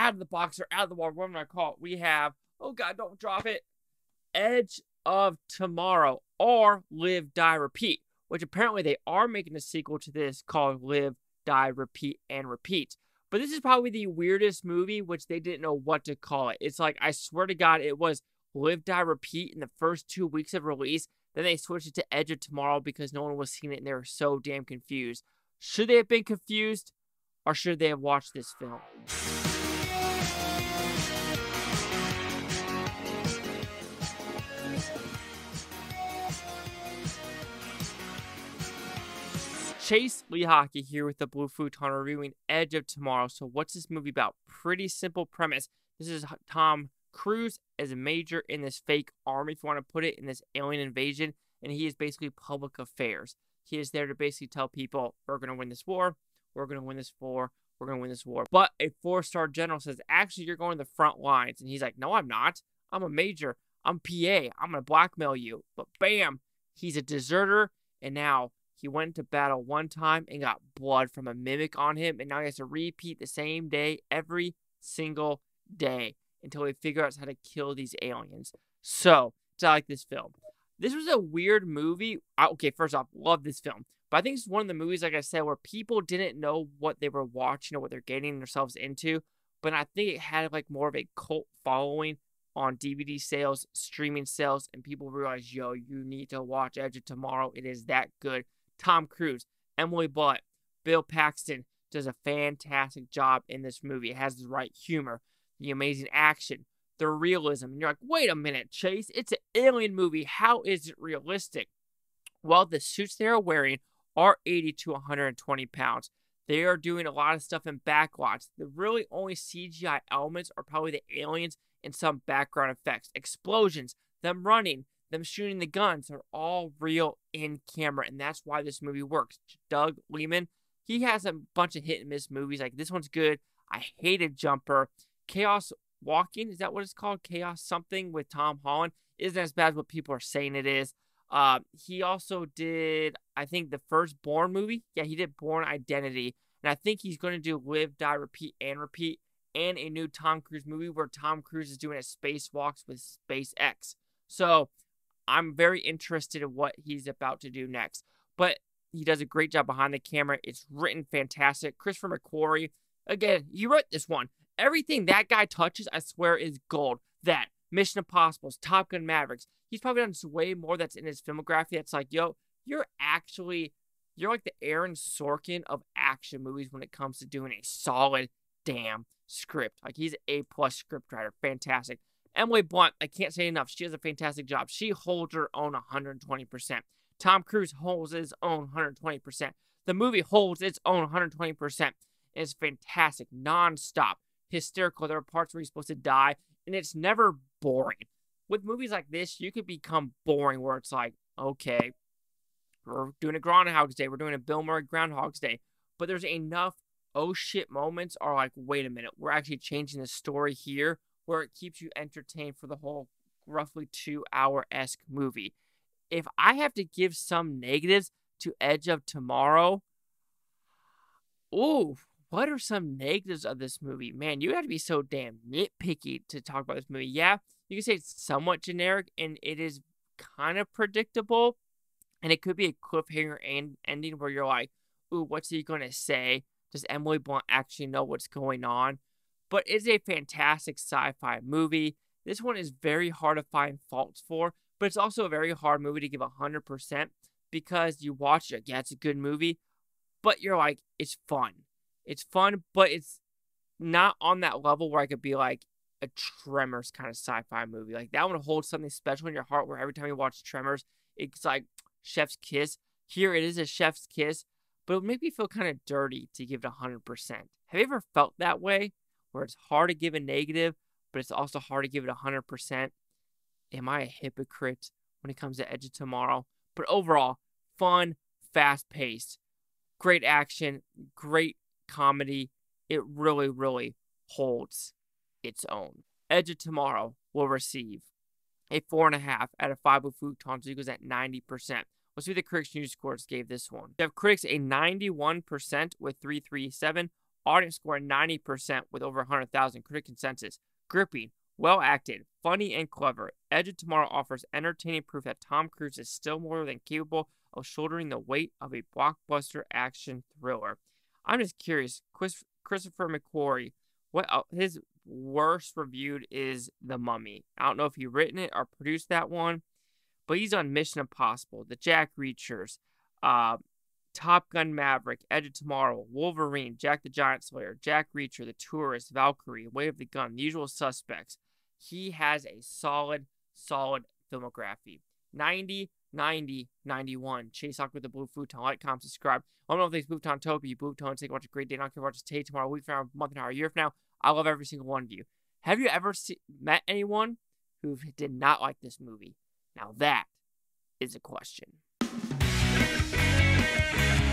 out of the box or out of the water, whatever I call it, we have, oh God, don't drop it, Edge of Tomorrow or Live, Die, Repeat, which apparently they are making a sequel to this called Live, Die, Repeat, and Repeat. But this is probably the weirdest movie, which they didn't know what to call it. It's like, I swear to God, it was Live, Die, Repeat in the first two weeks of release. Then they switched it to Edge of Tomorrow because no one was seeing it and they were so damn confused. Should they have been confused or should they have watched this film? Chase Lehocky here with the Blue Futon reviewing Edge of Tomorrow. So, what's this movie about? Pretty simple premise. This is Tom Cruise as a major in this fake army, if you want to put it, in this alien invasion, and he is basically public affairs. He is there to basically tell people, we're going to win this war, we're going to win this war, we're going to win this war. But a four star general says, actually, you're going to the front lines. And he's like, no, I'm not. I'm a major. I'm PA. I'm going to blackmail you. But bam, he's a deserter, and now he went to battle one time and got blood from a mimic on him, and now he has to repeat the same day every single day until he figures out how to kill these aliens. So, I like this film. This was a weird movie. Okay, first off, love this film. But I think it's one of the movies, like I said, where people didn't know what they were watching or what they're getting themselves into. But I think it had like more of a cult following on DVD sales, streaming sales, and people realized, yo, you need to watch Edge of Tomorrow. It is that good. Tom Cruise, Emily Blunt, Bill Paxton does a fantastic job in this movie. It has the right humor, the amazing action, the realism. And you're like, wait a minute, Chase, it's an alien movie. How is it realistic? Well, the suits they are wearing are 80 to 120 pounds. They are doing a lot of stuff in backlots. The really only CGI elements are probably the aliens and some background effects, explosions, them running, them shooting the guns are all real in camera, and that's why this movie works. Doug Liman, he has a bunch of hit and miss movies. Like this one's good. I hated Jumper. Chaos Walking, is that what it's called? Chaos something with Tom Holland isn't as bad as what people are saying it is. Uh, he also did, I think, the first Bourne movie. Yeah, he did Bourne Identity, and I think he's going to do Live, Die, Repeat, and Repeat, and a new Tom Cruise movie where Tom Cruise is doing a spacewalks with SpaceX. So I'm very interested in what he's about to do next. But he does a great job behind the camera. It's written fantastic. Christopher McQuarrie, again, he wrote this one. Everything that guy touches, I swear, is gold. That Mission Impossibles, Top Gun Mavericks. He's probably done way more that's in his filmography. That's like, yo, you're actually you're like the Aaron Sorkin of action movies when it comes to doing a solid damn script. Like he's a plus scriptwriter, fantastic. Emily Blunt, I can't say enough. She does a fantastic job. She holds her own 120%. Tom Cruise holds his own 120%. The movie holds its own 120%. It's fantastic, nonstop, hysterical. There are parts where he's supposed to die, and it's never boring. With movies like this, you could become boring where it's like, okay, we're doing a Groundhog's Day, we're doing a Bill Murray Groundhog's Day, but there's enough oh shit moments are like, wait a minute, we're actually changing the story here where it keeps you entertained for the whole roughly two hour esque movie. If I have to give some negatives to Edge of Tomorrow, ooh, what are some negatives of this movie? Man, you have to be so damn nitpicky to talk about this movie. Yeah, you can say it's somewhat generic and it is kind of predictable. And it could be a cliffhanger and ending where you're like, ooh, what's he going to say? Does Emily Blunt actually know what's going on? But it's a fantastic sci fi movie. This one is very hard to find faults for, but it's also a very hard movie to give 100% because you watch it. Yeah, it's a good movie, but you're like, it's fun. It's fun, but it's not on that level where I could be like a Tremors kind of sci fi movie. Like that one holds something special in your heart where every time you watch Tremors, it's like Chef's Kiss. Here it is a Chef's Kiss, but it would make me feel kind of dirty to give it 100%. Have you ever felt that way? Where it's hard to give a negative, but it's also hard to give it 100%. Am I a hypocrite when it comes to Edge of Tomorrow? But overall, fun, fast paced, great action, great comedy. It really, really holds its own. Edge of Tomorrow will receive a four and a half out of five with futons equals at 90%. Let's see the critics news scores gave this one. We have critics a 91% with 337 Audience score 90% with over 100,000 critic consensus. Gripping, well acted, funny, and clever. Edge of Tomorrow offers entertaining proof that Tom Cruise is still more than capable of shouldering the weight of a blockbuster action thriller. I'm just curious, Chris, Christopher McQuarrie, what his worst reviewed is The Mummy. I don't know if he written it or produced that one, but he's on Mission Impossible, The Jack Reachers, uh, Top Gun Maverick, Edge of Tomorrow, Wolverine, Jack the Giant Slayer, Jack Reacher, The Tourist, Valkyrie, Way of the Gun, The Usual Suspects. He has a solid, solid filmography. 90, 90, 91. Chase Hawk with the Blue Futon. Like, comment, subscribe. I don't know if these Blueton Topi, Blue Tone, take a watch a great day. Not care about today, tomorrow, week from now, month, and hour, year from now. I love every single one of you. Have you ever see, met anyone who did not like this movie? Now that is a question. Yeah.